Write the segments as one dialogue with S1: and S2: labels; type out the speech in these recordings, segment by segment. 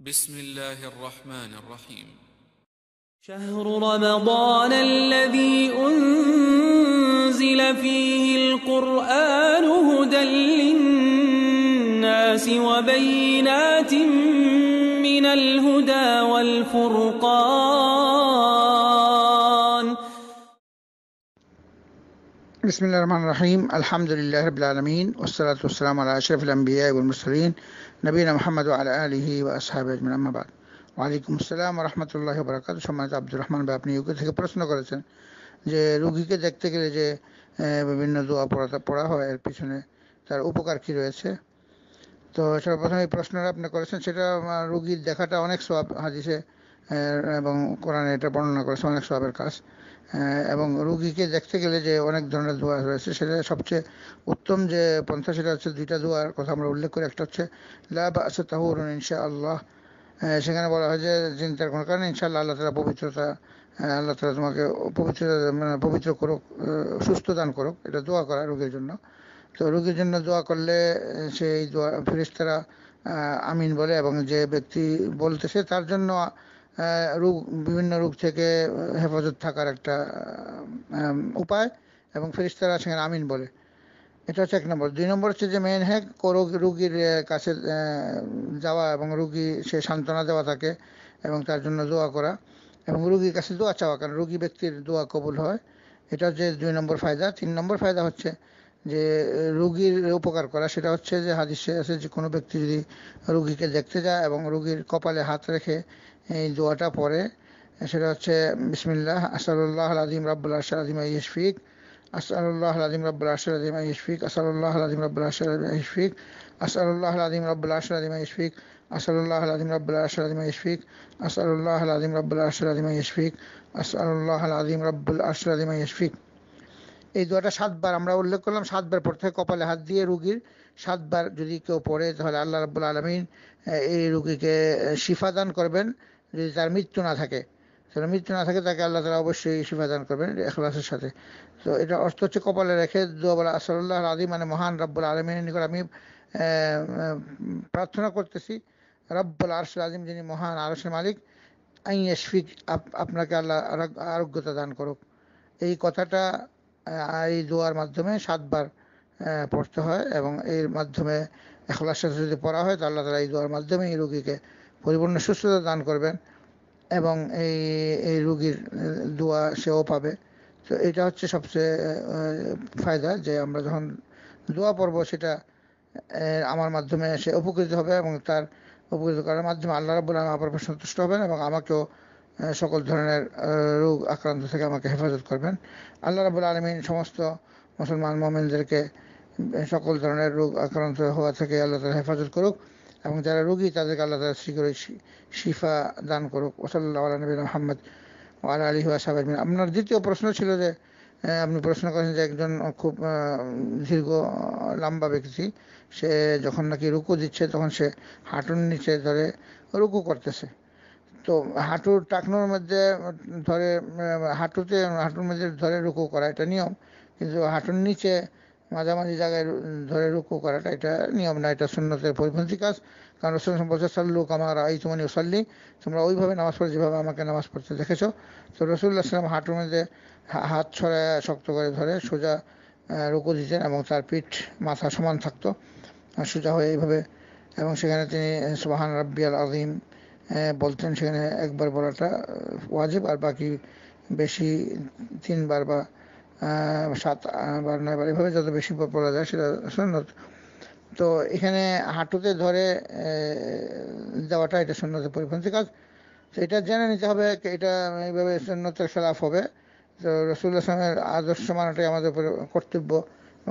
S1: بسم الله الرحمن الرحيم.
S2: شهر رمضان الذي أنزل فيه القرآن هدى للناس وبينات من الهدى والفرقان.
S3: بسم الله الرحمن الرحيم. الحمد لله رب العالمين والصلاة والسلام على أشرف الأنبياء والمرسلين নবীন মোহাম্মদ আল আলহি সাহেব আজমিন আহমাবাদ ওয়ালাইকুম আসসালাম রহমতুল্লাহ বরাকাত সম্মানিত আব্দুর রহমান ভাই, আপনি ইউকে থেকে প্রশ্ন করেছেন যে, রুগীকে দেখতে গেলে যে বিভিন্ন দোয়া পড়া পড়া হয়, এর পিছনে তার উপকার কী রয়েছে? তো সর্বপ্রথম এই প্রশ্নটা আপনি করেছেন, সেটা রুগীর দেখাটা অনেক সব হাদিসে এবং কোরআনে এটা বর্ণনা করেছে, অনেক সবের কাজ। এবং রুগীকে দেখতে গেলে যে অনেক ধরনের দোয়া রয়েছে, সেটা সবচেয়ে উত্তম যে পন্থা সেটা হচ্ছে দুইটা দোয়ার কথা আমরা উল্লেখ করি। একটা হচ্ছে, লা বাসা তাহুরুন ইনশা আল্লাহ সেখানে বলা হয় যে চিন্তার কোনো কারণে ইনশাআল্লাহ আল্লাহ তালা পবিত্রতা আল্লাহ তালা তোমাকে পবিত্র মানে পবিত্র করুক সুস্থ দান করুক, এটা দোয়া করা রোগীর জন্য। তো রোগীর জন্য দোয়া করলে সেই দোয়া ফেরিস্তারা আমিন বলে এবং যে ব্যক্তি বলতেছে তার জন্য রোগ, বিভিন্ন রোগ থেকে হেফাজত থাকার একটা উপায় এবং ফেরিস্তারা সেখানে আমিন বলে। এটা হচ্ছে এক নম্বর। দুই নম্বর হচ্ছে যে মেন হ্যাক রুগীর কাছে যাওয়া এবং রুগী সে সান্ত্বনা দেওয়া থাকে এবং তার জন্য দোয়া করা এবং রুগীর কাছে দোয়া চাওয়া, কারণ রুগী ব্যক্তির দোয়া কবুল হয়। এটা হচ্ছে দুই নম্বর ফায়দা। তিন নম্বর ফায়দা হচ্ছে যে, রুগীর উপকার করা, সেটা হচ্ছে যে হাদিসে আছে যে কোনো ব্যক্তি যদি রুগীকে দেখতে যায় এবং রুগীর কপালে হাত রেখে এই দোয়াটা পড়ে, সেটা হচ্ছে, বিসমিল্লাহ আসাদুল্লাহ আদিম রাব্বুল আশার আদিম ইশফিক রাব্বুল আশার আদিম ইশফিক রাব্বুল আশার আদিম ইশফিক রাব্বুল আশার আদিম ইশফিক রাব্বুল আশার আদিম ইশফিক রাব্বুল আশার আদিম ইশফিক রাব্বুল আশার আদিম ইশফিক এই দোয়াটা সাতবার, আমরা উল্লেখ করলাম সাতবার পড়তে কপালে হাত দিয়ে রুগীর সাতবার যদি কেউ পড়ে, তাহলে আল্লাহ রাব্বুল আলমিন এই রুগীকে শিফা দান করবেন। যদি তার মৃত্যু না থাকে, তাহলে মৃত্যু না থাকে তাকে আল্লাহ তালা অবশ্যই শিফা দান করবেন এখলাসের সাথে। তো এটা অর্থ হচ্ছে কপালে রেখে দোয়া আসল্লাহ আদি মানে মহান রব্বুল আলমিনের নিকট আমি প্রার্থনা করতেছি, রব্বুল আরশুল আজিম যিনি মহান আরশের মালিক আই ইশফিক আপনাকে আল্লাহ আরোগ- আরোগ্যতা দান করুক। এই কথাটা এই দোয়ার মাধ্যমে সাতবার পড়তে হয় এবং এর মাধ্যমে এখলার সাথে যদি পড়া হয়, তাহলে আল্লাহ তালা এই দোয়ার মাধ্যমে এই রোগীকে পরিপূর্ণ সুস্থতা দান করবেন এবং এই এই রুগীর দোয়া সেও পাবে। তো এটা হচ্ছে সবচেয়ে ফায়দা যে আমরা যখন দোয়া পড়ব সেটা আমার মাধ্যমে সে উপকৃত হবে এবং তার উপকৃত করার মাধ্যমে আল্লাহ রাবুল আলম সন্তুষ্ট হবেন এবং আমাকেও সকল ধরনের রোগ আক্রান্ত থেকে আমাকে হেফাজত করবেন। আল্লাহ রাবুল আলমিন সমস্ত মুসলমান মোমেনদেরকে সকল ধরনের রোগ আক্রান্ত হওয়া থেকে আল্লাহ তালা হেফাজত করুক। এবং যারা রোগী, তাদেরকে আল্লাহ তালা শীঘ্রই শিফা দান করুক। ওসল্লাহ আল্লাহ নবী মোহাম্মদ ওয়ালা আলী ওয়াসাব আপনার দ্বিতীয় প্রশ্ন ছিল যে আপনি প্রশ্ন করেন যে একজন খুব দীর্ঘ লম্বা ব্যক্তি, সে যখন নাকি রুকু দিচ্ছে, তখন সে হাঁটুর নিচে ধরে রুকু করতেছে। তো হাঁটুর টাকনোর মধ্যে ধরে হাঁটুতে, হাঁটুর মধ্যে ধরে রুকু করা এটা নিয়ম, কিন্তু হাঁটুর নিচে মাঝামাঝি জায়গায় ধরে রুকু করাটা এটা নিয়ম না, এটা সুন্নতের পরিপন্থী কাজ। কারণ রসুল বলছে সাল্লু কামার আই তুমানি সাল্লি তোমরা ওইভাবে নামাজ পড়ে, যেভাবে আমাকে নামাজ পড়তে দেখেছ। তো রসুল্লাহ সাল্লাম হাঁটুর মধ্যে হাত ছড়ায় শক্ত করে ধরে সোজা রুকু দিতেন এবং তার পিঠ, মাথা সমান থাকতো সোজা হয়ে এইভাবে এবং সেখানে তিনি সুবাহান রাব্বিয়াল আজিম বলতেন। সেখানে একবার বলাটা ওয়াজিব, আর বাকি বেশি তিনবার বা সাত বার নয় বার এভাবে যত বেশি বলা যায় সেটা সুন্নত তো এখানে হাঁটুতে ধরে আহ, দেওয়াটা এটা সুন্নতের পরিপন্থী কাজ। তো এটা জেনে নিতে হবে এটা এইভাবে সুন্নতের খেলাফ হবে। তো রসুল্লাহ আসলামের আদর্শ মানাটাই আমাদের উপরে কর্তব্য।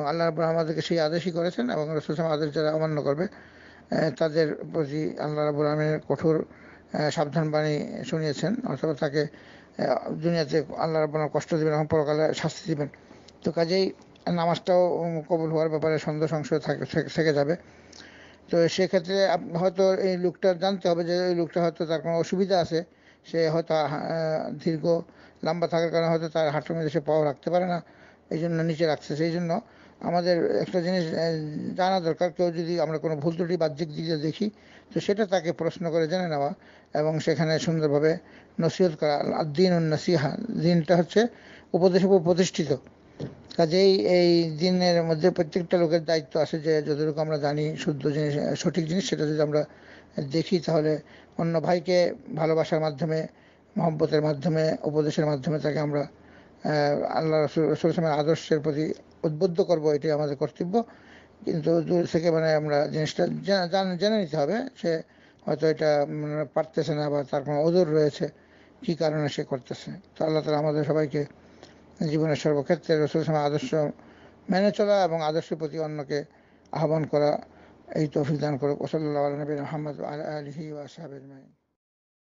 S3: আল্লাহ রাব্বুল আমাদেরকে সেই আদেশই করেছেন এবং রসুল আসলাম আদেশ যারা অমান্য করবে তাদের প্রতি আল্লাহ রাবুল আলমের কঠোর আহ, সাবধান বাণী শুনিয়েছেন অথবা তাকে দুনিয়াতে আল্লাহ আলম কষ্ট দেবেন এবং পরকালে শাস্তি দিবেন। তো কাজেই নামাজটাও কবুল হওয়ার ব্যাপারে সন্দেহ সংশয় থাকে- যাবে। তো সেক্ষেত্রে হয়তো এই লোকটা জানতে হবে যে এই লোকটা হয়তো তার কোনো অসুবিধা আছে সে হয়তো দীর্ঘ লম্বা থাকার কারণে হয়তো তার হাঁটুর মধ্যে সে পাও রাখতে পারে না। এই জন্য নিচে রাখছে। সেই জন্য আমাদের একটা জিনিস জানা দরকার। কেউ যদি আমরা কোনো ভুল ত্রুটি, বাহ্যিক দিকে দেখি, তো সেটা তাকে প্রশ্ন করে জেনে নেওয়া এবং সেখানে সুন্দরভাবে নসিহত করা। দিন নসিহা, দিনটা হচ্ছে উপদেশের উপর প্রতিষ্ঠিত। কাজেই এই দিনের মধ্যে প্রত্যেকটা লোকের দায়িত্ব আছে যে যতটুকু আমরা জানি শুদ্ধ জিনিস, সঠিক জিনিস, সেটা যদি আমরা দেখি, তাহলে অন্য ভাইকে ভালোবাসার মাধ্যমে, মহব্বতের মাধ্যমে, উপদেশের মাধ্যমে তাকে আমরা আল্লাহ রসুল আদর্শের প্রতি উদ্বুদ্ধ করব এটি আমাদের কর্তব্য। কিন্তু দূর থেকে মানে আমরা জিনিসটা জেনে নিতে হবে, সে হয়তো এটা পারতেছে না বা তার কোনো ওজোর রয়েছে, কি কারণে সে করতেছে। তো আল্লাহ তালা আমাদের সবাইকে জীবনের সর্বক্ষেত্রে রসুল আদর্শ মেনে চলা এবং আদর্শের প্রতি অন্যকে আহ্বান করা, এই তৌফিক দান করুক। ওসল্লাহ নবী মোহাম্মদ আলহি ওয়াসাহাবিন